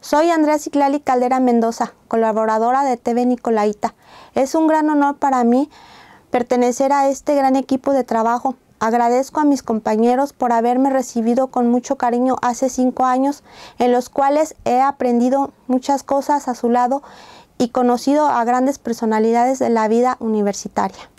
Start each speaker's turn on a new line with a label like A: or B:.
A: Soy Andrea Ciclali Caldera Mendoza, colaboradora de TV Nicolaita. Es un gran honor para mí pertenecer a este gran equipo de trabajo. Agradezco a mis compañeros por haberme recibido con mucho cariño hace cinco años, en los cuales he aprendido muchas cosas a su lado y conocido a grandes personalidades de la vida universitaria.